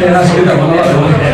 Gracias.